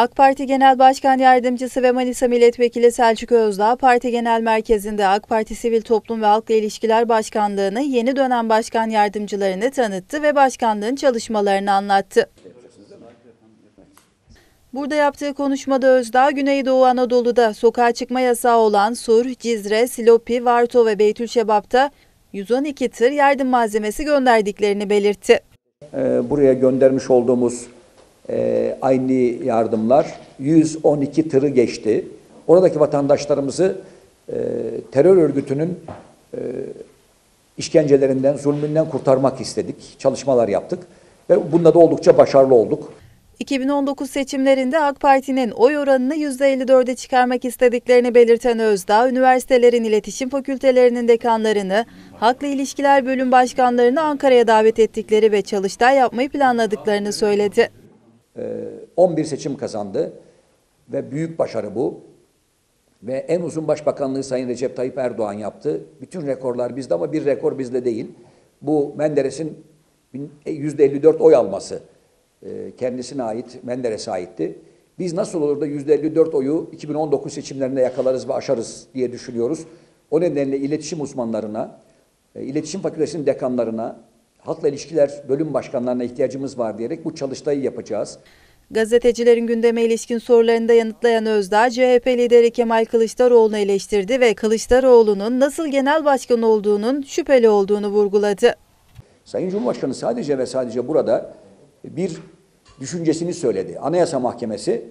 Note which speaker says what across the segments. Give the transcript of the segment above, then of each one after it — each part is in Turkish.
Speaker 1: AK Parti Genel Başkan Yardımcısı ve Manisa Milletvekili Selçuk Özdağ, Parti Genel Merkezi'nde AK Parti Sivil Toplum ve Halkla İlişkiler Başkanlığı'nı yeni dönem başkan yardımcılarını tanıttı ve başkanlığın çalışmalarını anlattı. Burada yaptığı konuşmada Özdağ, Güneydoğu Anadolu'da sokağa çıkma yasağı olan Sur, Cizre, Silopi, Varto ve Beytülşebap'ta 112 tır yardım malzemesi gönderdiklerini belirtti.
Speaker 2: Ee, buraya göndermiş olduğumuz e, aynı yardımlar 112 tırı geçti. Oradaki vatandaşlarımızı e, terör örgütünün e, işkencelerinden, zulmünden kurtarmak istedik. Çalışmalar yaptık ve bunda da oldukça başarılı olduk.
Speaker 1: 2019 seçimlerinde AK Parti'nin oy oranını %54'e çıkarmak istediklerini belirten Özdağ, üniversitelerin iletişim fakültelerinin dekanlarını, halkla ilişkiler bölüm başkanlarını Ankara'ya davet ettikleri ve çalıştay yapmayı planladıklarını söyledi.
Speaker 2: 11 seçim kazandı ve büyük başarı bu. Ve en uzun başbakanlığı Sayın Recep Tayyip Erdoğan yaptı. Bütün rekorlar bizde ama bir rekor bizde değil. Bu Menderes'in %54 oy alması e, kendisine ait, Menderes'e aitti. Biz nasıl olur da %54 oyu 2019 seçimlerinde yakalarız ve aşarız diye düşünüyoruz. O nedenle iletişim uzmanlarına, e, iletişim fakültesinin dekanlarına, halkla ilişkiler bölüm başkanlarına ihtiyacımız var diyerek bu çalıştayı yapacağız.
Speaker 1: Gazetecilerin gündeme ilişkin sorularını da yanıtlayan Özdağ, CHP lideri Kemal Kılıçdaroğlu'nu eleştirdi ve Kılıçdaroğlu'nun nasıl genel başkan olduğunun şüpheli olduğunu vurguladı.
Speaker 2: Sayın Cumhurbaşkanı sadece ve sadece burada bir düşüncesini söyledi. Anayasa Mahkemesi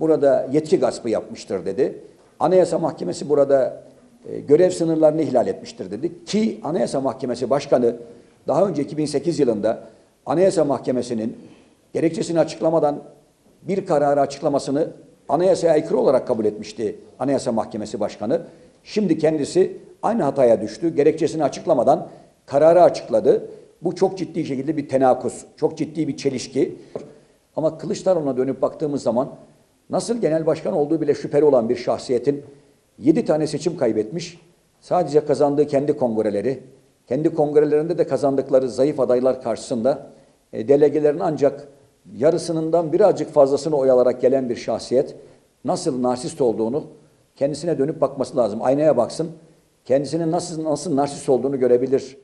Speaker 2: burada yetki gaspı yapmıştır dedi. Anayasa Mahkemesi burada e, görev sınırlarını ihlal etmiştir dedi. Ki Anayasa Mahkemesi Başkanı daha önce 2008 yılında Anayasa Mahkemesi'nin gerekçesini açıklamadan bir kararı açıklamasını anayasaya aykırı olarak kabul etmişti Anayasa Mahkemesi Başkanı. Şimdi kendisi aynı hataya düştü. Gerekçesini açıklamadan kararı açıkladı. Bu çok ciddi şekilde bir tenakus, çok ciddi bir çelişki. Ama Kılıçdaroğlu'na dönüp baktığımız zaman nasıl genel başkan olduğu bile şüpheli olan bir şahsiyetin 7 tane seçim kaybetmiş, sadece kazandığı kendi kongreleri, kendi kongrelerinde de kazandıkları zayıf adaylar karşısında e, delegelerin ancak yarısından birazcık fazlasını oy alarak gelen bir şahsiyet nasıl narsist olduğunu kendisine dönüp bakması lazım. Aynaya baksın, kendisinin nasıl nasıl narsist olduğunu görebilir.